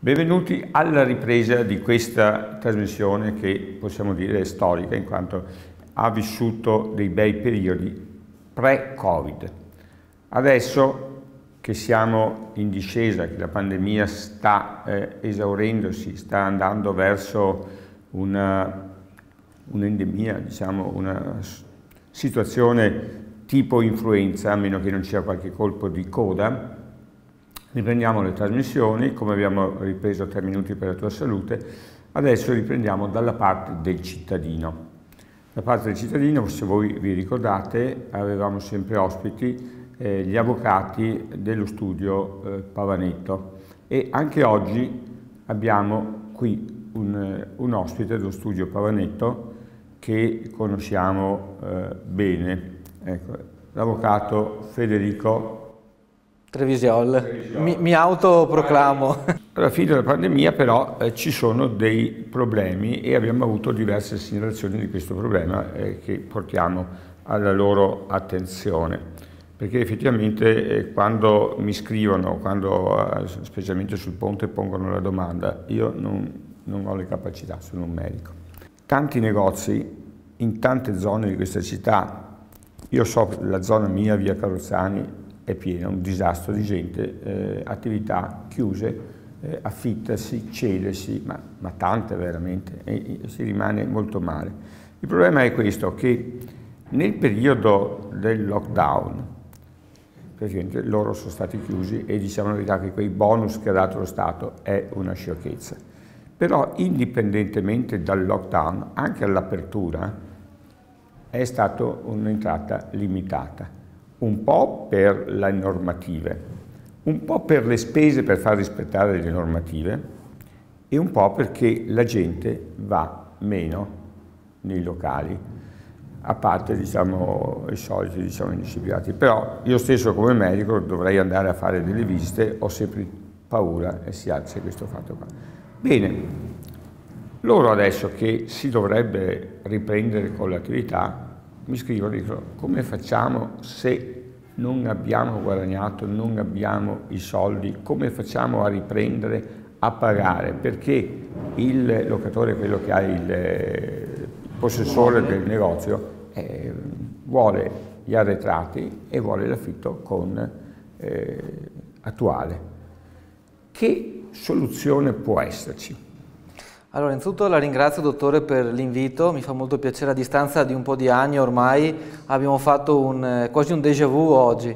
Benvenuti alla ripresa di questa trasmissione che possiamo dire è storica in quanto ha vissuto dei bei periodi pre-Covid. Adesso che siamo in discesa, che la pandemia sta eh, esaurendosi, sta andando verso un'endemia, diciamo una situazione tipo influenza, a meno che non sia qualche colpo di coda, Riprendiamo le trasmissioni, come abbiamo ripreso tre minuti per la tua salute, adesso riprendiamo dalla parte del cittadino. Da parte del cittadino, se voi vi ricordate, avevamo sempre ospiti eh, gli avvocati dello studio eh, Pavanetto e anche oggi abbiamo qui un, un ospite dello studio Pavanetto che conosciamo eh, bene, ecco, l'avvocato Federico Trevisiol, mi, mi autoproclamo. Alla fine della pandemia però eh, ci sono dei problemi e abbiamo avuto diverse segnalazioni di questo problema eh, che portiamo alla loro attenzione. Perché effettivamente eh, quando mi scrivono, quando eh, specialmente sul ponte pongono la domanda, io non, non ho le capacità, sono un medico. Tanti negozi in tante zone di questa città, io so la zona mia, via Carrozzani, è piena, un disastro di gente, eh, attività chiuse, eh, affittarsi, cedersi, ma, ma tante veramente, e, e si rimane molto male. Il problema è questo, che nel periodo del lockdown, praticamente loro sono stati chiusi e diciamo la verità che quei bonus che ha dato lo Stato è una sciocchezza. Però indipendentemente dal lockdown, anche all'apertura, è stata un'entrata limitata un po' per le normative, un po' per le spese per far rispettare le normative e un po' perché la gente va meno nei locali, a parte diciamo, i soliti diciamo, indisciplinati. Però io stesso come medico dovrei andare a fare delle visite, ho sempre paura e si alza questo fatto qua. Bene, loro adesso che si dovrebbe riprendere con l'attività mi scrivono e dicono come facciamo se non abbiamo guadagnato, non abbiamo i soldi, come facciamo a riprendere a pagare? Perché il locatore, quello che ha il eh, possessore del negozio, eh, vuole gli arretrati e vuole l'affitto con eh, attuale. Che soluzione può esserci? Allora, innanzitutto la ringrazio dottore per l'invito, mi fa molto piacere a distanza di un po' di anni ormai, abbiamo fatto un, eh, quasi un déjà vu oggi.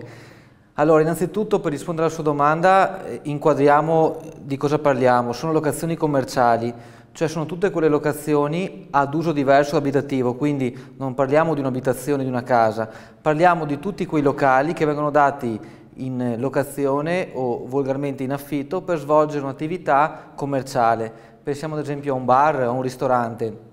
Allora, innanzitutto per rispondere alla sua domanda, eh, inquadriamo di cosa parliamo. Sono locazioni commerciali, cioè sono tutte quelle locazioni ad uso diverso abitativo, quindi non parliamo di un'abitazione, di una casa, parliamo di tutti quei locali che vengono dati in locazione o volgarmente in affitto per svolgere un'attività commerciale pensiamo ad esempio a un bar, a un ristorante.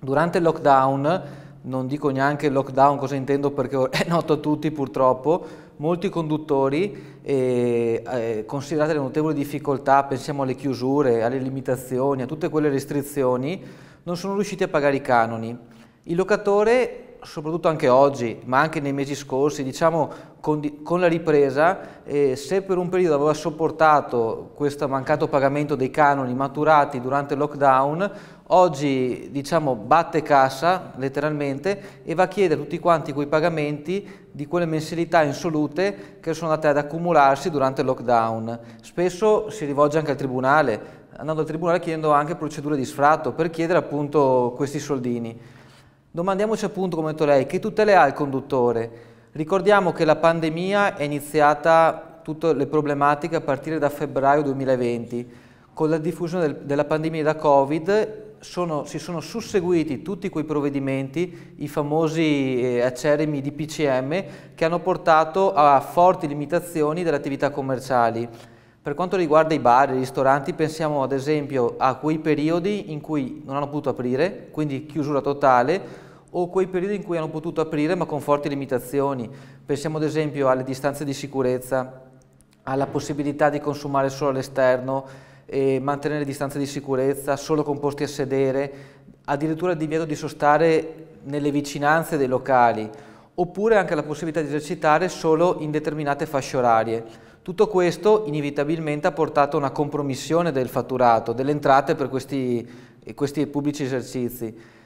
Durante il lockdown, non dico neanche lockdown cosa intendo perché è noto a tutti purtroppo, molti conduttori, eh, eh, considerate le notevoli difficoltà, pensiamo alle chiusure, alle limitazioni, a tutte quelle restrizioni, non sono riusciti a pagare i canoni. Il locatore soprattutto anche oggi, ma anche nei mesi scorsi, diciamo con, con la ripresa, eh, se per un periodo aveva sopportato questo mancato pagamento dei canoni maturati durante il lockdown, oggi diciamo batte cassa letteralmente e va a chiedere tutti quanti quei pagamenti di quelle mensilità insolute che sono andate ad accumularsi durante il lockdown. Spesso si rivolge anche al tribunale, andando al tribunale chiedendo anche procedure di sfratto per chiedere appunto questi soldini. Domandiamoci appunto, come ha detto lei, che tutele ha il conduttore? Ricordiamo che la pandemia è iniziata, tutte le problematiche, a partire da febbraio 2020. Con la diffusione del, della pandemia da Covid sono, si sono susseguiti tutti quei provvedimenti, i famosi eh, acerimi di PCM, che hanno portato a forti limitazioni delle attività commerciali. Per quanto riguarda i bar, i ristoranti, pensiamo ad esempio a quei periodi in cui non hanno potuto aprire, quindi chiusura totale, o quei periodi in cui hanno potuto aprire ma con forti limitazioni. Pensiamo ad esempio alle distanze di sicurezza, alla possibilità di consumare solo all'esterno, mantenere le distanze di sicurezza, solo con posti a sedere, addirittura il divieto di sostare nelle vicinanze dei locali, oppure anche la possibilità di esercitare solo in determinate fasce orarie. Tutto questo inevitabilmente ha portato a una compromissione del fatturato, delle entrate per questi, questi pubblici esercizi.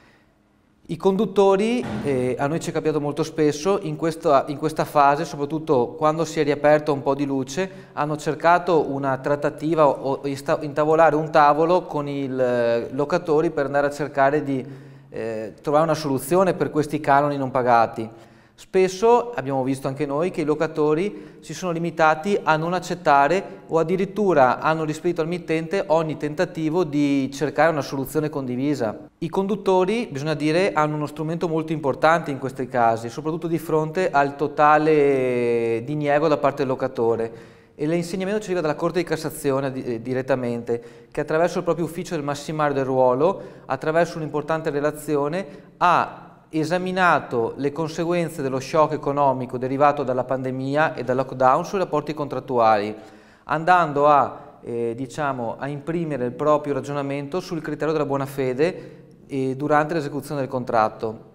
I conduttori, eh, a noi ci è capitato molto spesso, in questa, in questa, fase, soprattutto quando si è riaperto un po' di luce, hanno cercato una trattativa o intavolare un tavolo con i eh, locatori per andare a cercare di eh, trovare una soluzione per questi canoni non pagati. Spesso abbiamo visto anche noi che i locatori si sono limitati a non accettare o addirittura hanno rispedito al mittente ogni tentativo di cercare una soluzione condivisa. I conduttori, bisogna dire, hanno uno strumento molto importante in questi casi, soprattutto di fronte al totale diniego da parte del locatore. E l'insegnamento ci arriva dalla Corte di Cassazione eh, direttamente, che attraverso il proprio ufficio del massimario del ruolo, attraverso un'importante relazione, ha esaminato le conseguenze dello shock economico derivato dalla pandemia e dal lockdown sui rapporti contrattuali, andando a, eh, diciamo, a imprimere il proprio ragionamento sul criterio della buona fede eh, durante l'esecuzione del contratto,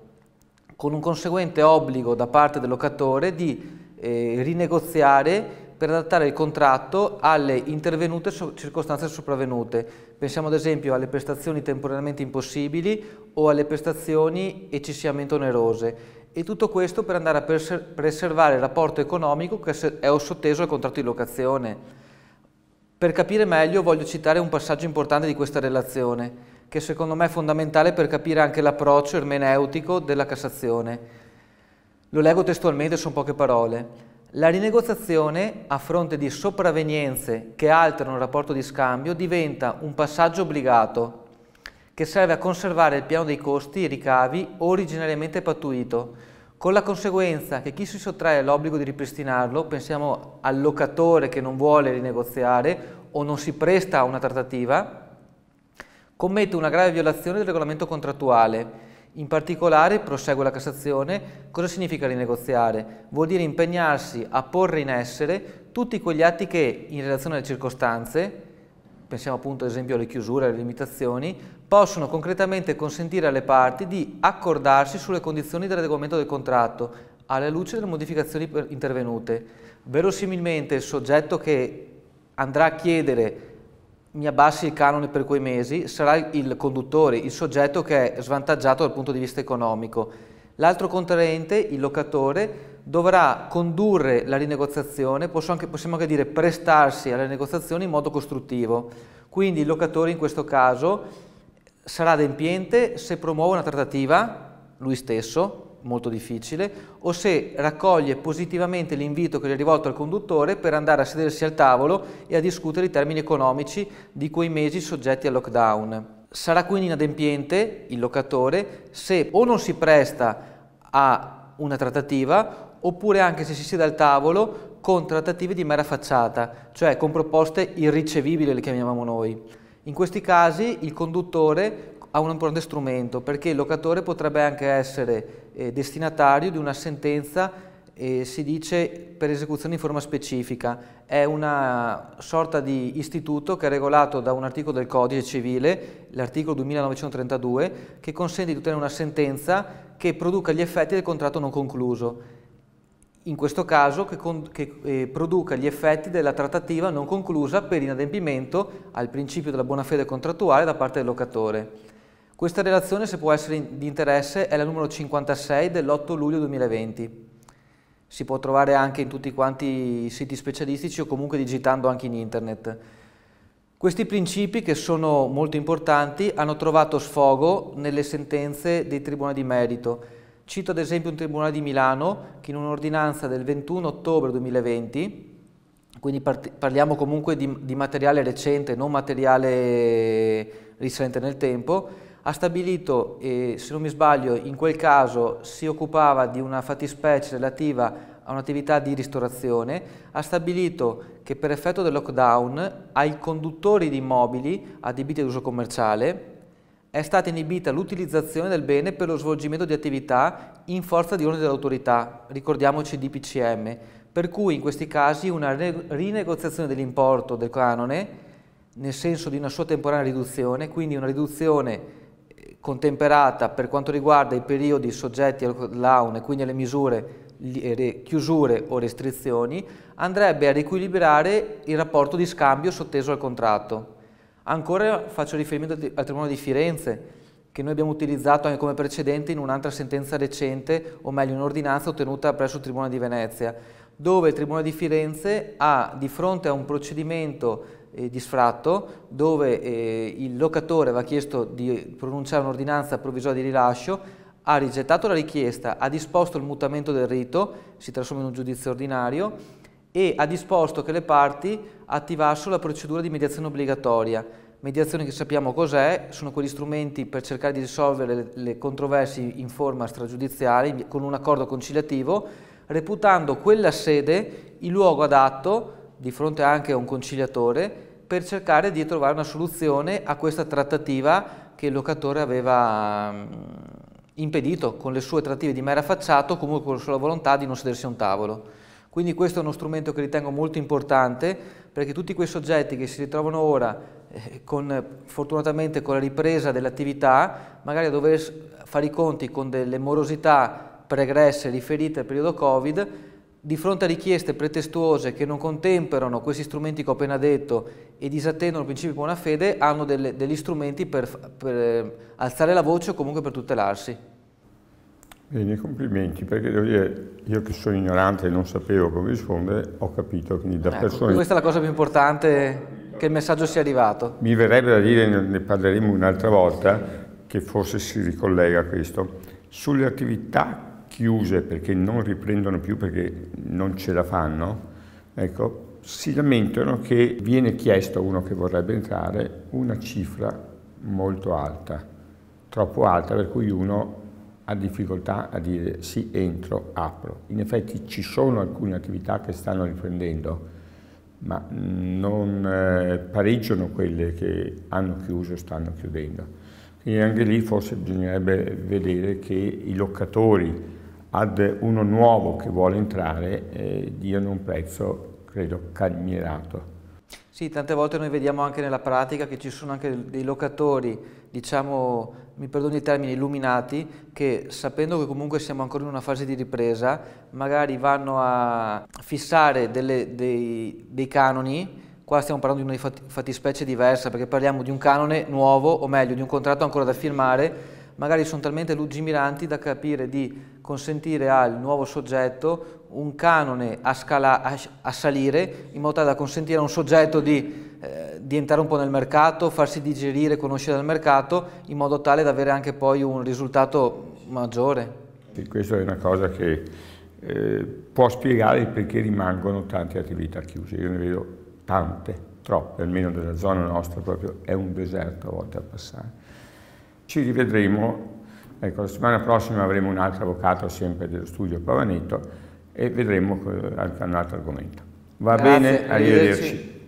con un conseguente obbligo da parte del locatore di eh, rinegoziare per adattare il contratto alle intervenute circostanze sopravvenute. Pensiamo ad esempio alle prestazioni temporaneamente impossibili o alle prestazioni eccessivamente onerose e tutto questo per andare a preservare il rapporto economico che è sotteso al contratto di locazione. Per capire meglio voglio citare un passaggio importante di questa relazione, che secondo me è fondamentale per capire anche l'approccio ermeneutico della Cassazione. Lo leggo testualmente, sono poche parole. La rinegoziazione a fronte di sopravvenienze che alterano il rapporto di scambio diventa un passaggio obbligato che serve a conservare il piano dei costi e ricavi originariamente pattuito, con la conseguenza che chi si sottrae all'obbligo di ripristinarlo, pensiamo al locatore che non vuole rinegoziare o non si presta a una trattativa, commette una grave violazione del regolamento contrattuale in particolare, prosegue la Cassazione, cosa significa rinegoziare? Vuol dire impegnarsi a porre in essere tutti quegli atti che, in relazione alle circostanze, pensiamo appunto ad esempio alle chiusure, alle limitazioni, possono concretamente consentire alle parti di accordarsi sulle condizioni dell'adeguamento del contratto, alla luce delle modificazioni intervenute. Verosimilmente il soggetto che andrà a chiedere mi abbassi il canone per quei mesi, sarà il conduttore, il soggetto che è svantaggiato dal punto di vista economico. L'altro contraente, il locatore, dovrà condurre la rinegoziazione, anche, possiamo anche dire prestarsi alla negoziazione in modo costruttivo. Quindi il locatore in questo caso sarà adempiente se promuove una trattativa, lui stesso, molto difficile, o se raccoglie positivamente l'invito che gli è rivolto al conduttore per andare a sedersi al tavolo e a discutere i termini economici di quei mesi soggetti al lockdown. Sarà quindi inadempiente il locatore se o non si presta a una trattativa oppure anche se si siede al tavolo con trattative di mera facciata, cioè con proposte irricevibili le chiamiamo noi. In questi casi il conduttore ha un importante strumento perché il locatore potrebbe anche essere eh, destinatario di una sentenza eh, si dice per esecuzione in forma specifica. È una sorta di istituto che è regolato da un articolo del codice civile, l'articolo 2932, che consente di ottenere una sentenza che produca gli effetti del contratto non concluso. In questo caso che, che eh, produca gli effetti della trattativa non conclusa per inadempimento al principio della buona fede contrattuale da parte del locatore. Questa relazione, se può essere di interesse, è la numero 56 dell'8 luglio 2020. Si può trovare anche in tutti quanti i siti specialistici o comunque digitando anche in internet. Questi principi, che sono molto importanti, hanno trovato sfogo nelle sentenze dei tribunali di merito. Cito ad esempio un tribunale di Milano che in un'ordinanza del 21 ottobre 2020, quindi parliamo comunque di, di materiale recente, non materiale risalente nel tempo, ha stabilito, eh, se non mi sbaglio, in quel caso si occupava di una fattispecie relativa a un'attività di ristorazione, ha stabilito che per effetto del lockdown ai conduttori di immobili adibiti ad uso commerciale è stata inibita l'utilizzazione del bene per lo svolgimento di attività in forza di ordine dell'autorità, ricordiamoci DPCM, per cui in questi casi una rinegoziazione dell'importo del canone nel senso di una sua temporanea riduzione, quindi una riduzione contemperata per quanto riguarda i periodi soggetti al lockdown e quindi alle misure chiusure o restrizioni, andrebbe a riequilibrare il rapporto di scambio sotteso al contratto. Ancora faccio riferimento al Tribunale di Firenze, che noi abbiamo utilizzato anche come precedente in un'altra sentenza recente, o meglio un'ordinanza ottenuta presso il Tribunale di Venezia, dove il Tribunale di Firenze ha di fronte a un procedimento eh, di sfratto dove eh, il locatore aveva chiesto di pronunciare un'ordinanza provvisoria di rilascio, ha rigettato la richiesta, ha disposto il mutamento del rito, si trasforma in un giudizio ordinario e ha disposto che le parti attivassero la procedura di mediazione obbligatoria. Mediazione che sappiamo cos'è, sono quegli strumenti per cercare di risolvere le, controversie in forma stragiudiziale con un accordo conciliativo, reputando quella sede il luogo adatto, di fronte anche a un conciliatore, per cercare di trovare una soluzione a questa trattativa che il locatore aveva mm, impedito con le sue trattative di mera facciato, comunque con la sua volontà di non sedersi a un tavolo. Quindi questo è uno strumento che ritengo molto importante perché tutti quei soggetti che si ritrovano ora, eh, con, fortunatamente con la ripresa dell'attività, magari a dover fare i conti con delle morosità pregresse riferite al periodo Covid, di fronte a richieste pretestuose che non contemperano questi strumenti che ho appena detto e disattendono il principio di buona fede, hanno delle, degli strumenti per, per eh, alzare la voce o comunque per tutelarsi. Bene, complimenti, perché devo dire, io che sono ignorante e non sapevo come rispondere, ho capito, quindi da ecco, persone... Questa è la cosa più importante, che il messaggio sia arrivato. Mi verrebbe da dire, ne parleremo un'altra volta, che forse si ricollega a questo, sulle attività chiuse perché non riprendono più perché non ce la fanno, ecco, si lamentano che viene chiesto a uno che vorrebbe entrare una cifra molto alta, troppo alta, per cui uno ha difficoltà a dire sì, entro, apro. In effetti ci sono alcune attività che stanno riprendendo, ma non eh, pareggiano quelle che hanno chiuso o stanno chiudendo. Quindi anche lì forse bisognerebbe vedere che i locatori ad uno nuovo che vuole entrare eh, diano un prezzo, credo, calmierato. Sì, tante volte noi vediamo anche nella pratica che ci sono anche dei locatori, diciamo, mi perdoni i termini, illuminati, che sapendo che comunque siamo ancora in una fase di ripresa, magari vanno a fissare delle, dei, dei canoni Qua stiamo parlando di una fattispecie diversa perché parliamo di un canone nuovo, o meglio di un contratto ancora da firmare, magari sono talmente lungimiranti da capire di consentire al nuovo soggetto un canone a, scala, a, a salire in modo tale da consentire a un soggetto di, eh, di, entrare un po' nel mercato, farsi digerire, conoscere dal mercato in modo tale da avere anche poi un risultato maggiore. E questa è una cosa che eh, può spiegare perché rimangono tante attività chiuse. Io ne vedo tante, troppe, almeno nella zona nostra proprio è un deserto a volte a passare. Ci rivedremo, ecco, la settimana prossima avremo un altro avvocato sempre dello studio Pavanetto e vedremo anche un altro argomento. Va Grazie, bene, arrivederci. arrivederci.